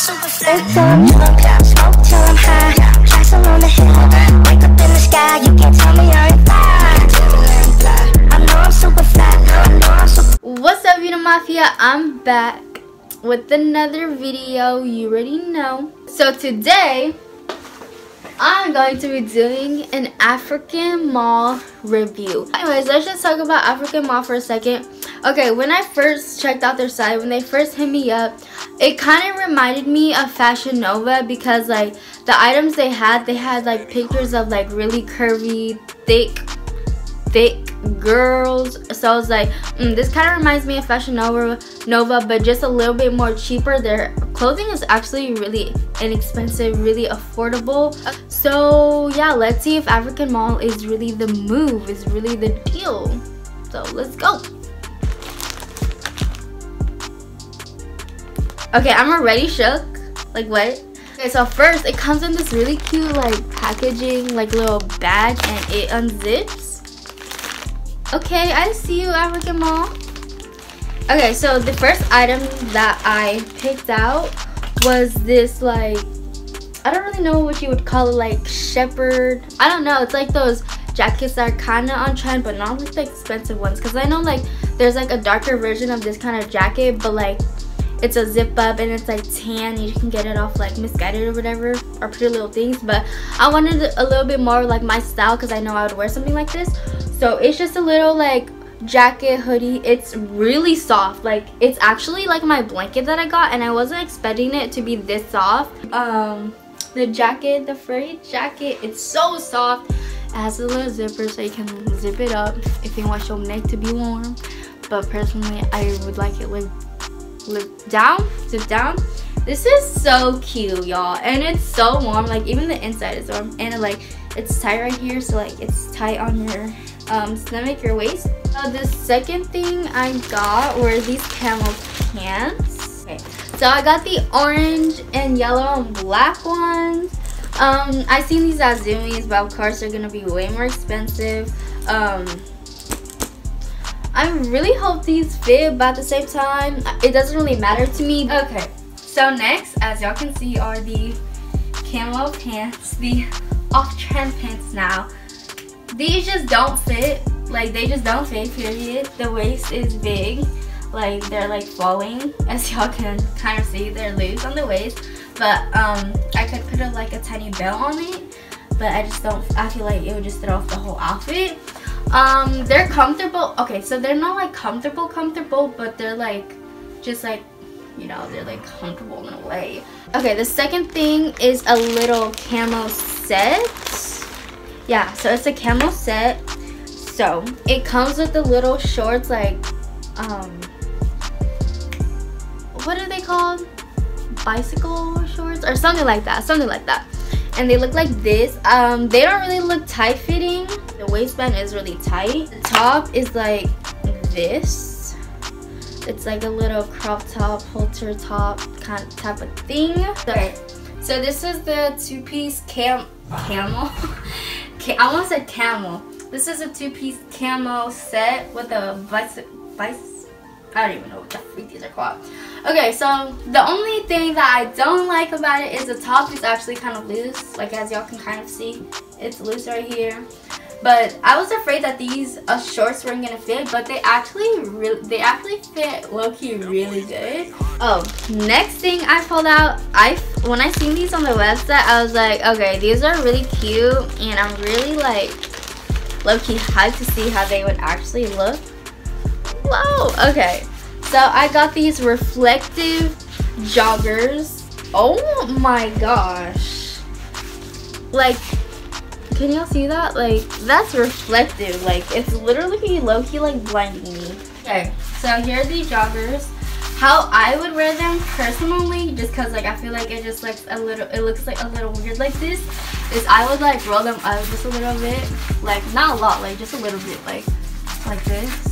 super up. You know. What's up, Vita Mafia? I'm back with another video. You already know. So today, I'm going to be doing an African Mall review. Anyways, let's just talk about African Mall for a second. Okay, when I first checked out their site, when they first hit me up, it kind of reminded me of Fashion Nova because like the items they had, they had like pictures of like really curvy, thick, thick girls. So i was like mm, this kind of reminds me of fashion nova nova but just a little bit more cheaper. Their clothing is actually really inexpensive really affordable. So yeah let's see if african mall is really the move is really the deal. So let's go okay i'm already shook like what Okay, so first it comes in this really cute like packaging, like little bag and it unzips. Okay, I see you, African Mall. Okay, so the first item that I picked out was this like, I don't really know what you would call it, like shepherd. I don't know, it's like those jackets that are kind of on trend, but not like the expensive ones. Because I know like there's like a darker version of this kind of jacket, but like it's a zip up and it's like tan you can get it off like Missguided or whatever or pretty little things but i wanted a little bit more like my style because i know i would wear something like this. So it's just a little like jacket hoodie. It's really soft. Like it's actually like my blanket that i got and i wasn't expecting it to be this soft. Um the jacket the furry jacket it's so soft. It has a little zipper so you can zip it up if you want your neck to be warm but personally i would like it like lift down, zip down. This is so cute, y'all. And it's so warm. Like, even the inside is warm. And, it, like, it's tight right here. So, like, it's tight on your um, stomach, your waist. Uh, the second thing I got were these camel pants. Okay. So, I got the orange and yellow and black ones. Um, I seen these at Zumiez, but of course they're gonna be way more expensive. Um, I really hope these fit, but at the same time, it doesn't really matter to me. Okay, so next, as y'all can see, are the camo pants, the off-trend pants now. These just don't fit, like they just don't fit, period. The waist is big, like they're like falling, as y'all can kind of see, they're loose on the waist. But um, I could put a, like a tiny belt on it, but I just don't, I feel like it would just throw off the whole outfit. Um, they're comfortable. Okay, so they're not like comfortable, comfortable, but they're like just like you know they're like comfortable in a way. Okay, the second thing is a little camo set. Yeah, so it's a camo set. So it comes with the little shorts like um what are they called? Bicycle shorts or something like that. Something like that and they look like this um they don't really look tight fitting the waistband is really tight the top is like this it's like a little crop top halter top kind of type of thing okay so this is the two-piece cam camel i almost said camel this is a two-piece camo set with a vice vice I don't even know what the freak these are called. Okay, so the only thing that I don't like about it is the top is actually kind of loose. Like as y'all can kind of see, it's loose right here. But I was afraid that these uh, shorts weren't gonna fit, but they actually really, they actually fit low-key really good. Oh, next thing I pulled out, I when I seen these on the website, I was like, okay, these are really cute, and I'm really like low-key hyped to see how they would actually look. Whoa, okay. So I got these reflective joggers. Oh my gosh. Like, can y'all see that? Like, that's reflective. Like, it's literally low-key like blinding me. Okay, so here are the joggers. How I would wear them personally, just cause like I feel like it just looks a little, it looks like a little weird like this, is I would like roll them up just a little bit. Like, not a lot, like just a little bit, like, like this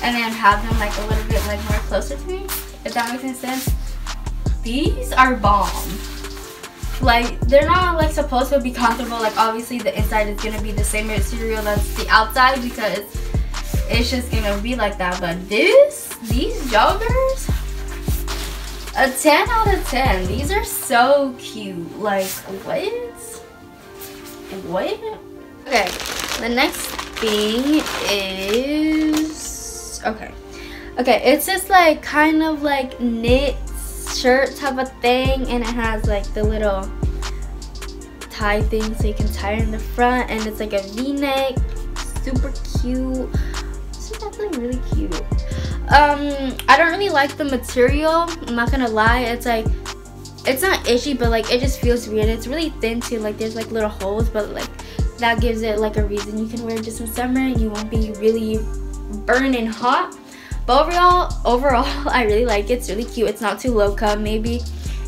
and then have them like a little bit like more closer to me, if that makes any sense. These are bomb. Like, they're not like supposed to be comfortable. Like, obviously the inside is gonna be the same material that's the outside because it's just gonna be like that. But this, these joggers, A 10 out of 10. These are so cute. Like, what? What? Okay, the next thing is... Okay. Okay, it's just like kind of like knit shirt type of thing. And it has like the little tie thing so you can tie it in the front. And it's like a v-neck. Super cute. This is really cute um i don't really like the material i'm not gonna lie it's like it's not itchy but like it just feels weird it's really thin too like there's like little holes but like that gives it like a reason you can wear it just in summer and you won't be really burning hot but overall overall i really like it. It's really cute. It's not too low cut maybe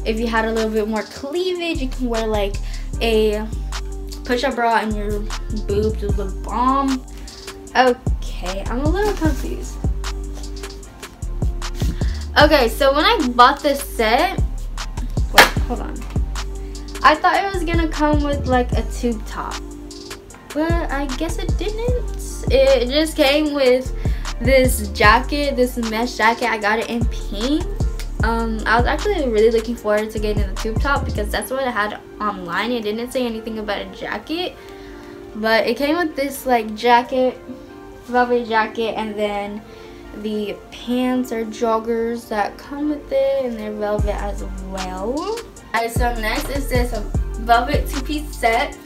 if you had a little bit more cleavage you can wear like a push-up bra and your boobs would look bomb okay i'm a little confused. Okay, so when I bought this set, wait, hold on. I thought it was gonna come with like a tube top, but I guess it didn't. It just came with this jacket, this mesh jacket. I got it in pink. Um, I was actually really looking forward to getting the tube top because that's what I had online. It didn't say anything about a jacket, but it came with this like jacket, velvet jacket, and then the pants or joggers that come with it and they're velvet as well. Alright, so next is this velvet two-piece set.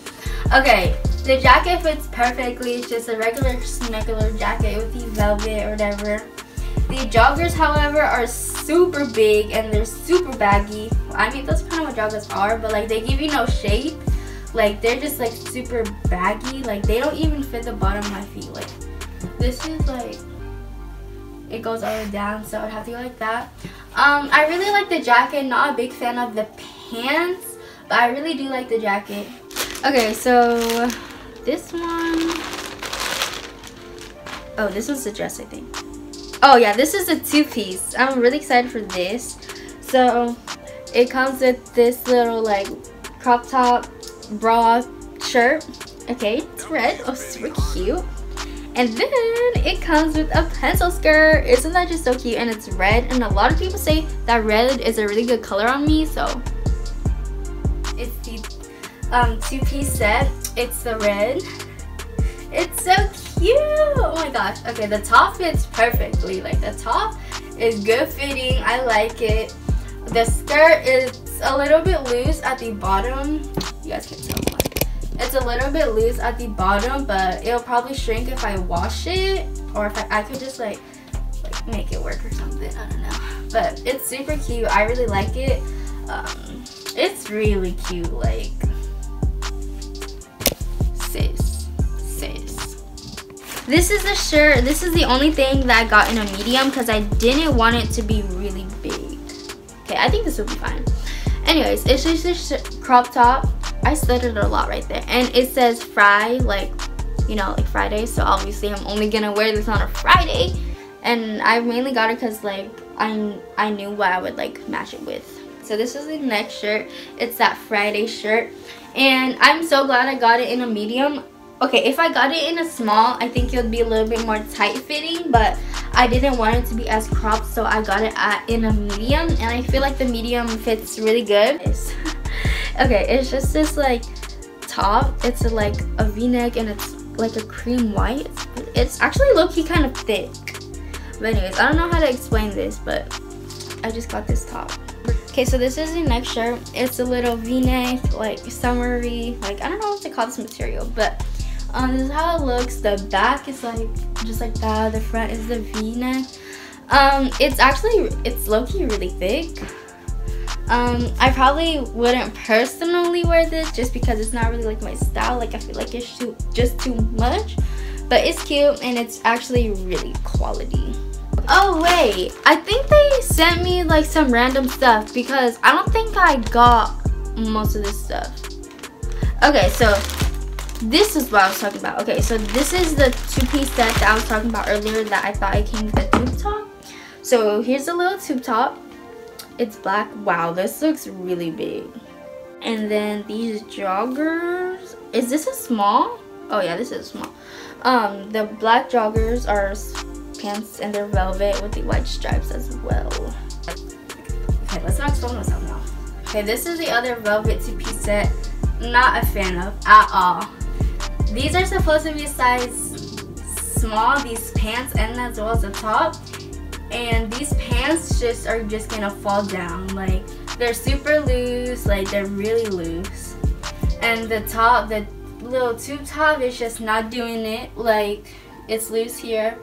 Okay, the jacket fits perfectly. It's just a regular snuggler jacket with the velvet or whatever. The joggers, however, are super big and they're super baggy. I mean, that's kind of what joggers are, but like they give you no shape. Like they're just like super baggy. Like they don't even fit the bottom of my feet. Like this is like it goes all the way down so I'd have to go like that um I really like the jacket not a big fan of the pants but I really do like the jacket okay so this one oh this one's the dress I think oh yeah this is a two-piece I'm really excited for this so it comes with this little like crop top bra shirt okay it's red oh super cute and then it comes with a pencil skirt. Isn't that just so cute? And it's red. And a lot of people say that red is a really good color on me. So it's the um, two-piece set. It's the red. It's so cute. Oh my gosh. Okay, the top fits perfectly. Like the top is good fitting. I like it. The skirt is a little bit loose at the bottom. You guys can tell it's a little bit loose at the bottom, but it'll probably shrink if I wash it. Or if I, I could just like, like make it work or something. I don't know. But it's super cute. I really like it. Um, it's really cute. Like, sis. Sis. This is the shirt. This is the only thing that I got in a medium because I didn't want it to be really big. Okay, I think this will be fine. Anyways, it's just a crop top I stuttered a lot right there. And it says fry, like, you know, like Friday. So obviously I'm only gonna wear this on a Friday. And I mainly got it because like I, I knew what I would like match it with. So this is the next shirt. It's that Friday shirt. And I'm so glad I got it in a medium. Okay, if I got it in a small, I think it would be a little bit more tight fitting. But I didn't want it to be as cropped. So I got it at in a medium. And I feel like the medium fits really good. okay it's just this like top it's like a v-neck and it's like a cream white it's actually low-key kind of thick but anyways i don't know how to explain this but i just got this top okay so this is the next shirt it's a little v-neck like summery like i don't know what to call this material but um this is how it looks the back is like just like that the front is the v-neck um it's actually it's low-key really thick um, I probably wouldn't personally wear this just because it's not really like my style. Like I feel like it's too, just too much. But it's cute and it's actually really quality. Oh wait, I think they sent me like some random stuff because I don't think I got most of this stuff. Okay, so this is what I was talking about. Okay, so this is the two-piece set that I was talking about earlier that I thought it came with a tube top. So here's a little tube top it's black. Wow, this looks really big. And then these joggers. Is this a small? Oh yeah, this is small. Um, the black joggers are pants and they're velvet with the white stripes as well. Okay, let's Okay, this is the other velvet two-piece set. Not a fan of at all. These are supposed to be size small, these pants and as well as the top. And these pants just are just gonna fall down. Like they're super loose, like they're really loose. And the top, the little tube top is just not doing it. Like it's loose here.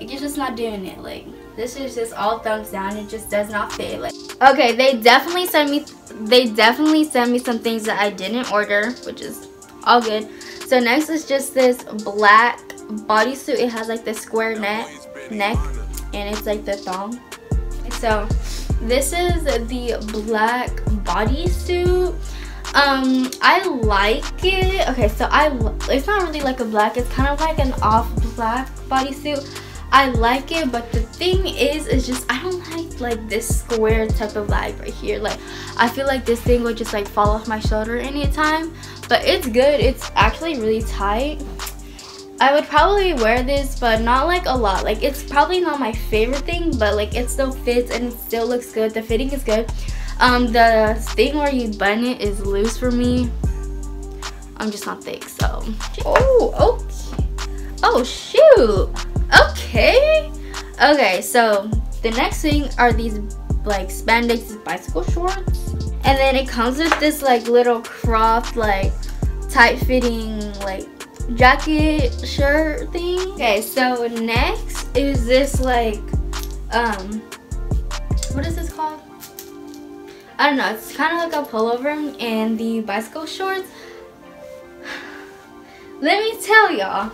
Like it's just not doing it. Like this is just all thumbs down. It just does not fit. Like okay, they definitely sent me they definitely sent me some things that I didn't order, which is all good. So next is just this black bodysuit. It has like the square neck neck and it's like the thong. So this is the black bodysuit. Um, I like it. Okay, so I it's not really like a black. It's kind of like an off black bodysuit. I like it, but the thing is, is just I don't like like this square type of vibe right here. Like I feel like this thing would just like fall off my shoulder anytime. But it's good. It's actually really tight. I would probably wear this, but not like a lot. Like it's probably not my favorite thing, but like it still fits and it still looks good. The fitting is good. Um, the thing where you button it is loose for me. I'm just not thick, so. Oh, okay. Oh, shoot. Okay. Okay, so the next thing are these like spandex bicycle shorts. And then it comes with this like little cropped like tight fitting like jacket shirt thing. Okay, so next is this like um what is this called? I don't know, it's kind of like a pullover and the bicycle shorts. Let me tell y'all,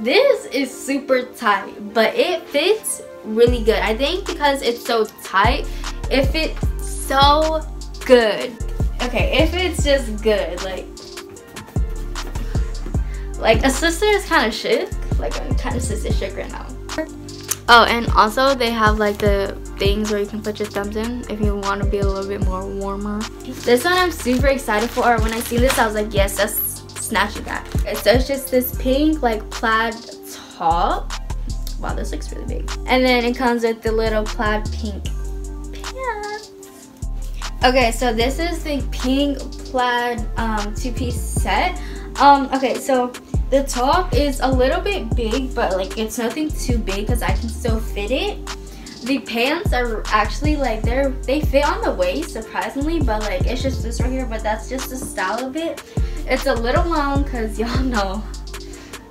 this is super tight, but it fits really good. I think because it's so tight, it fits so good. Okay, if it's just good, like, like a sister is kind of shook. Like I'm kind of sister shook right now. Oh, and also they have like the things where you can put your thumbs in if you want to be a little bit more warmer. This one I'm super excited for. When I see this, I was like, yes, that's that. Okay, so it's just this pink like plaid top. Wow, this looks really big. And then it comes with the little plaid pink pants. Okay, so this is the pink plaid um, two-piece set. Um, okay, so the top is a little bit big, but like it's nothing too big because I can still fit it the pants are actually like they're they fit on the waist surprisingly but like it's just this right here but that's just the style of it it's a little long because y'all know.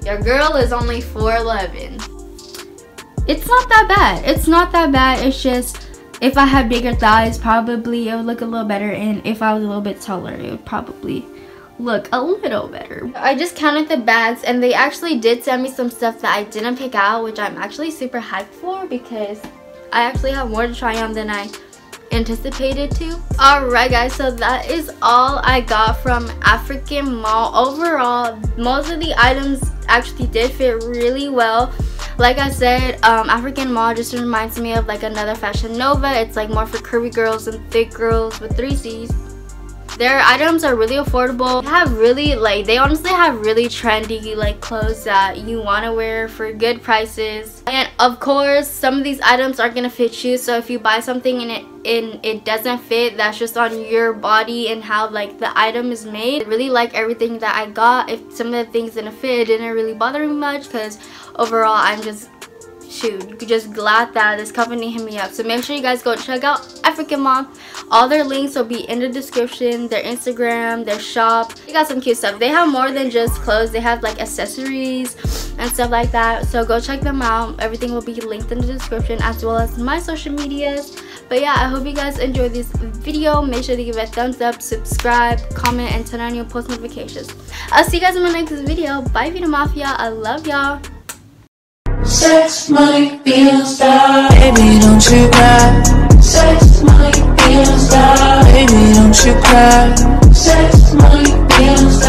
Your girl is only 4'11 it's not that bad. It's not that bad. It's just if i had bigger thighs probably it would look a little better. And if i was a little bit taller it would probably look a little better. I just counted the bags and they actually did send me some stuff that I didn't pick out which I'm actually super hyped for because I actually have more to try on than I anticipated to. Alright guys, so that is all I got from African Mall. Overall, most of the items actually did fit really well. Like I said, um, African Mall just reminds me of like another Fashion Nova. It's like more for curvy girls and thick girls with three C's. Their items are really affordable. They have really like they honestly have really trendy like clothes that you want to wear for good prices. And of course, some of these items aren't going to fit you. So if you buy something and it and it doesn't fit, that's just on your body and how like the item is made. I really like everything that I got. If some of the things didn't fit, it didn't really bother me much because overall I'm just shoot just glad that. This company hit me up. So make sure you guys go check out african mall all their links will be in the description their instagram their shop. They got some cute stuff. They have more than just clothes. They have like accessories and stuff like that. So go check them out. Everything will be linked in the description as well as my social medias. But yeah i hope you guys enjoyed this video. Make sure to give it a thumbs up subscribe comment and turn on your post notifications. I'll see you guys in my next video. Bye vita mafia. I love y'all Sex, money, bills, die. Baby, don't you cry. Sex, money, bills, die. Baby, don't you cry. Sex, money, bills, die.